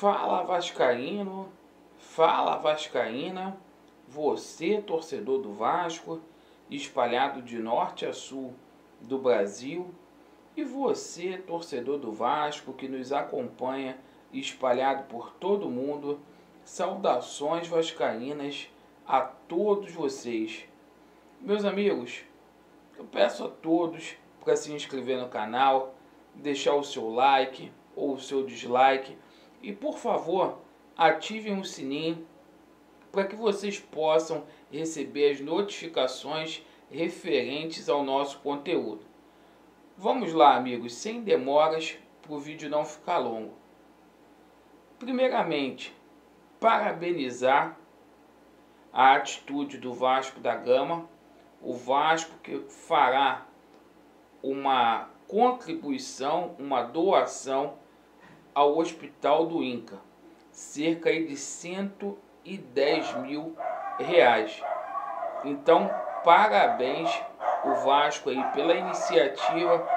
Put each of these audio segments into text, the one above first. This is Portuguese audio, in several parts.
Fala Vascaíno, fala Vascaína, você torcedor do Vasco, espalhado de norte a sul do Brasil, e você torcedor do Vasco que nos acompanha espalhado por todo o mundo, saudações vascaínas a todos vocês. Meus amigos, eu peço a todos para se inscrever no canal, deixar o seu like ou o seu dislike e por favor, ativem o sininho para que vocês possam receber as notificações referentes ao nosso conteúdo. Vamos lá, amigos, sem demoras, para o vídeo não ficar longo. Primeiramente, parabenizar a atitude do Vasco da Gama, o Vasco que fará uma contribuição, uma doação ao Hospital do Inca, cerca de 110 mil reais. Então, parabéns o Vasco aí pela iniciativa,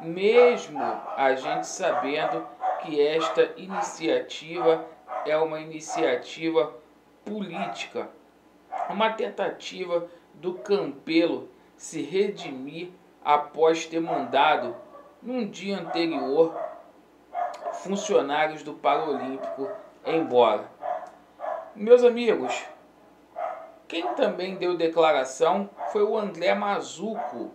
mesmo a gente sabendo que esta iniciativa é uma iniciativa política, uma tentativa do Campelo se redimir após ter mandado num dia anterior funcionários do Paralímpico embora. Meus amigos, quem também deu declaração foi o André Mazuco.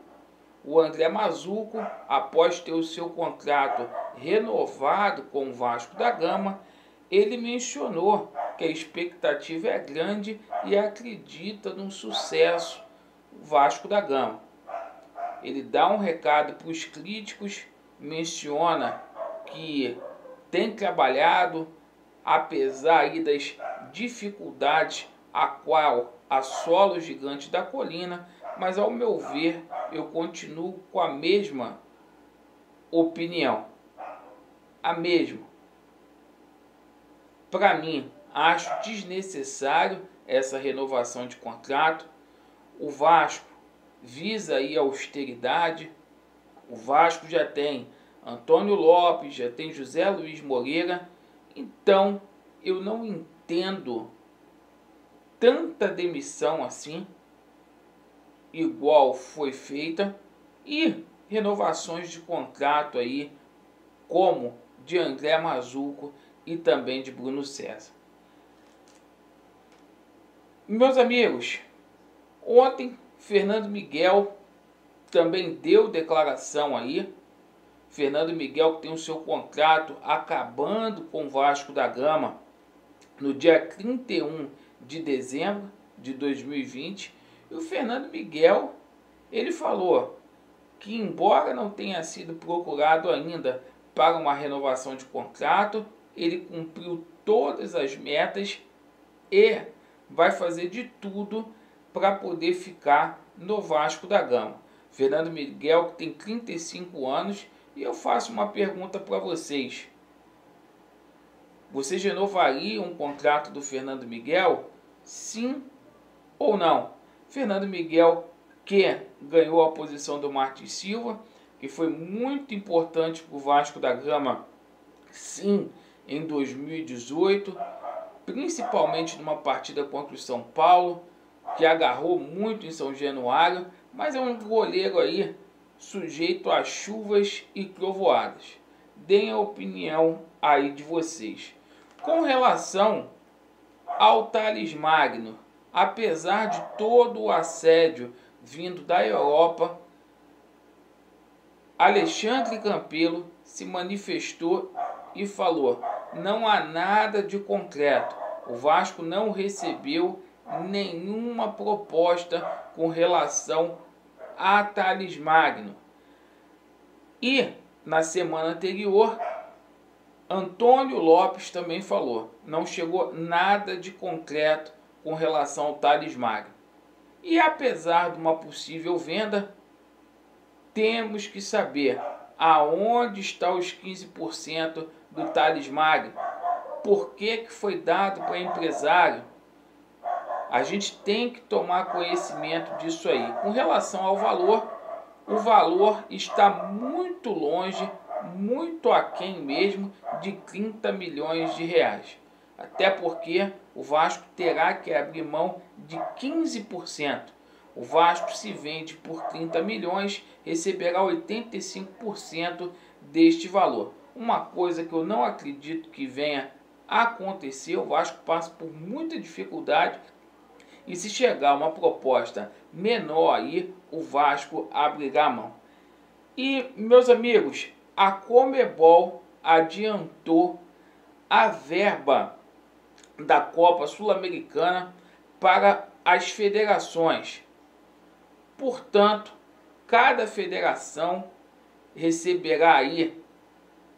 O André Mazuco, após ter o seu contrato renovado com o Vasco da Gama, ele mencionou que a expectativa é grande e acredita no sucesso Vasco da Gama. Ele dá um recado para os críticos, menciona que tem trabalhado, apesar das dificuldades a qual assola o gigante da colina, mas ao meu ver, eu continuo com a mesma opinião. A mesma. Para mim, acho desnecessário essa renovação de contrato. O Vasco visa aí a austeridade. O Vasco já tem Antônio Lopes, já tem José Luiz Moreira. Então, eu não entendo tanta demissão assim, igual foi feita, e renovações de contrato aí, como de André Mazuco e também de Bruno César. Meus amigos, ontem Fernando Miguel também deu declaração aí Fernando Miguel que tem o seu contrato acabando com o Vasco da Gama no dia 31 de dezembro de 2020. E o Fernando Miguel, ele falou que embora não tenha sido procurado ainda para uma renovação de contrato, ele cumpriu todas as metas e vai fazer de tudo para poder ficar no Vasco da Gama. Fernando Miguel, que tem 35 anos, e eu faço uma pergunta para vocês. Vocês renovariam um contrato do Fernando Miguel? Sim ou não? Fernando Miguel que ganhou a posição do Martin Silva, que foi muito importante para o Vasco da Gama, sim, em 2018, principalmente numa partida contra o São Paulo, que agarrou muito em São Januário, mas é um goleiro aí sujeito a chuvas e trovoadas. Deem a opinião aí de vocês. Com relação ao Thales Magno, apesar de todo o assédio vindo da Europa, Alexandre Campelo se manifestou e falou: não há nada de concreto. O Vasco não recebeu nenhuma proposta com relação a Magno. E na semana anterior, Antônio Lopes também falou, não chegou nada de concreto com relação ao Thales Magno. E apesar de uma possível venda, temos que saber aonde está os 15% do Thales Magno. Por que, que foi dado para empresário? A gente tem que tomar conhecimento disso aí. Com relação ao valor, o valor está muito longe, muito aquém mesmo de 30 milhões de reais. Até porque o Vasco terá que abrir mão de 15%. O Vasco se vende por 30 milhões, receberá 85% deste valor. Uma coisa que eu não acredito que venha a acontecer, o Vasco passa por muita dificuldade e se chegar uma proposta menor aí, o Vasco abrirá a mão. E, meus amigos, a Comebol adiantou a verba da Copa Sul-Americana para as federações. Portanto, cada federação receberá aí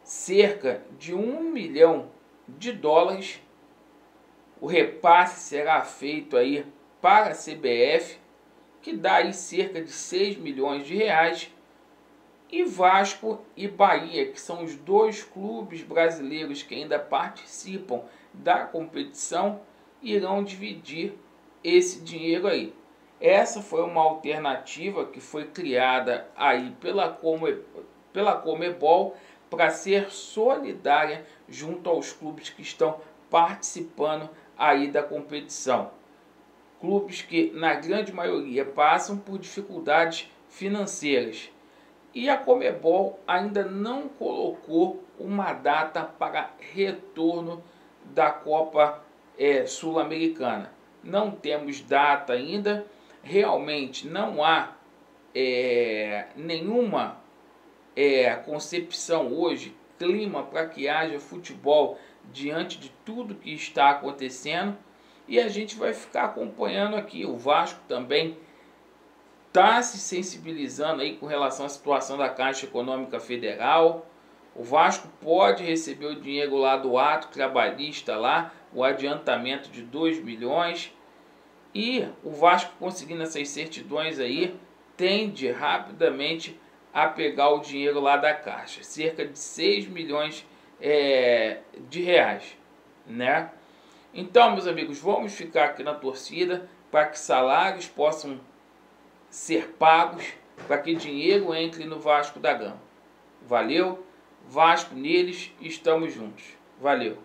cerca de um milhão de dólares. O repasse será feito aí para a CBF, que dá aí cerca de 6 milhões de reais e Vasco e Bahia, que são os dois clubes brasileiros que ainda participam da competição, irão dividir esse dinheiro aí. Essa foi uma alternativa que foi criada aí pela, Come, pela Comebol para ser solidária junto aos clubes que estão participando aí da competição. Clubes que na grande maioria passam por dificuldades financeiras e a Comebol ainda não colocou uma data para retorno da Copa é, Sul-Americana. Não temos data ainda, realmente não há é, nenhuma é, concepção hoje, clima para que haja futebol diante de tudo que está acontecendo. E a gente vai ficar acompanhando aqui. O Vasco também está se sensibilizando aí com relação à situação da Caixa Econômica Federal. O Vasco pode receber o dinheiro lá do ato trabalhista lá, o adiantamento de 2 milhões. E o Vasco conseguindo essas certidões aí, tende rapidamente a pegar o dinheiro lá da Caixa, cerca de 6 milhões é, de reais, né? Então, meus amigos, vamos ficar aqui na torcida para que salários possam ser pagos para que dinheiro entre no Vasco da Gama. Valeu, Vasco neles, estamos juntos. Valeu.